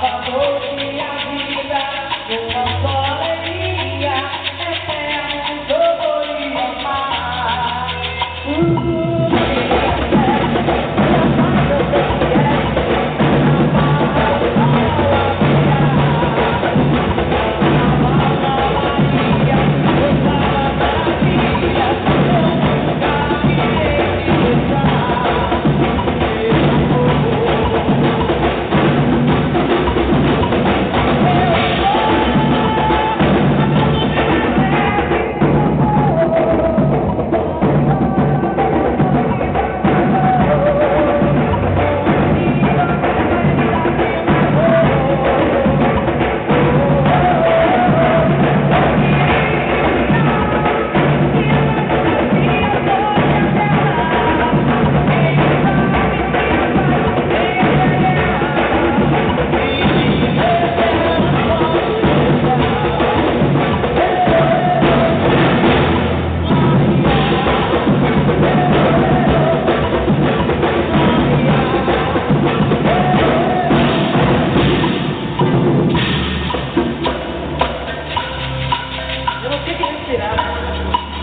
Papa, será?